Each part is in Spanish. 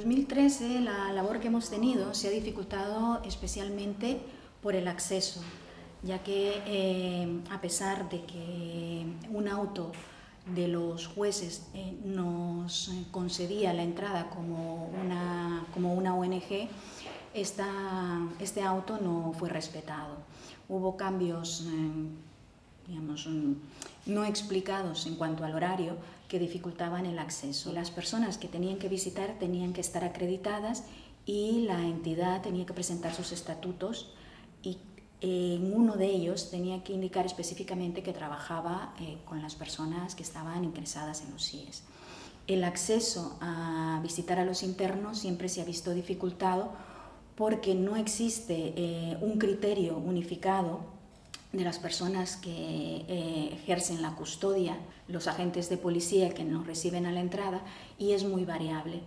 2013 la labor que hemos tenido se ha dificultado especialmente por el acceso, ya que eh, a pesar de que un auto de los jueces eh, nos concedía la entrada como una, como una ONG, este auto no fue respetado. Hubo cambios eh, digamos, no explicados en cuanto al horario que dificultaban el acceso. Las personas que tenían que visitar tenían que estar acreditadas y la entidad tenía que presentar sus estatutos y en uno de ellos tenía que indicar específicamente que trabajaba eh, con las personas que estaban ingresadas en los CIES. El acceso a visitar a los internos siempre se ha visto dificultado porque no existe eh, un criterio unificado de las personas que eh, ejercen la custodia, los agentes de policía que nos reciben a la entrada y es muy variable.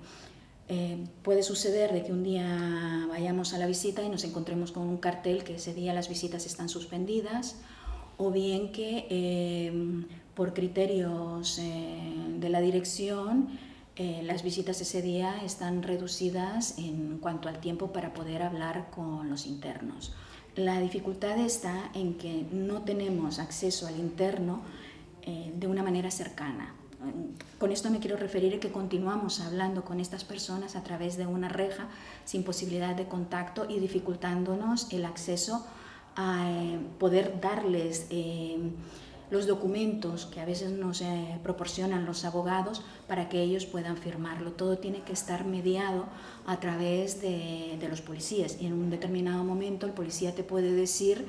Eh, puede suceder de que un día vayamos a la visita y nos encontremos con un cartel que ese día las visitas están suspendidas o bien que eh, por criterios de la dirección las visitas ese día están reducidas en cuanto al tiempo para poder hablar con los internos. La dificultad está en que no tenemos acceso al interno de una manera cercana. Con esto me quiero referir a que continuamos hablando con estas personas a través de una reja sin posibilidad de contacto y dificultándonos el acceso a eh, poder darles eh, los documentos que a veces nos proporcionan los abogados para que ellos puedan firmarlo. Todo tiene que estar mediado a través de, de los policías y en un determinado momento el policía te puede decir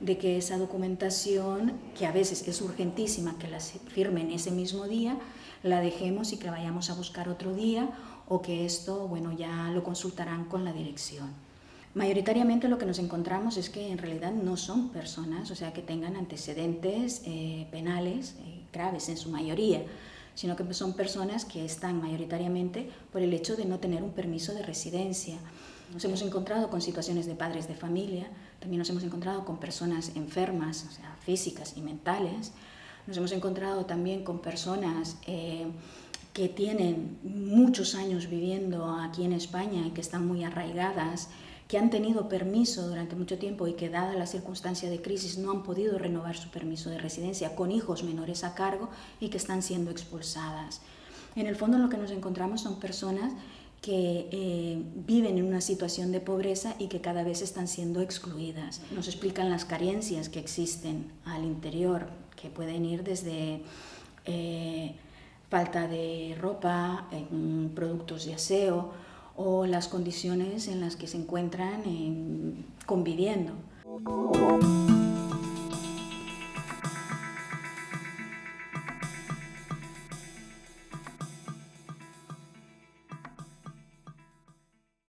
de que esa documentación, que a veces es urgentísima que la firmen ese mismo día, la dejemos y que vayamos a buscar otro día o que esto, bueno, ya lo consultarán con la dirección. Mayoritariamente lo que nos encontramos es que en realidad no son personas, o sea, que tengan antecedentes eh, penales eh, graves en su mayoría, sino que son personas que están mayoritariamente por el hecho de no tener un permiso de residencia. Nos hemos encontrado con situaciones de padres de familia, también nos hemos encontrado con personas enfermas, o sea, físicas y mentales. Nos hemos encontrado también con personas eh, que tienen muchos años viviendo aquí en España y que están muy arraigadas, que han tenido permiso durante mucho tiempo y que dada la circunstancia de crisis no han podido renovar su permiso de residencia con hijos menores a cargo y que están siendo expulsadas. En el fondo lo que nos encontramos son personas que eh, viven en una situación de pobreza y que cada vez están siendo excluidas. Nos explican las carencias que existen al interior, que pueden ir desde eh, falta de ropa, productos de aseo o las condiciones en las que se encuentran conviviendo.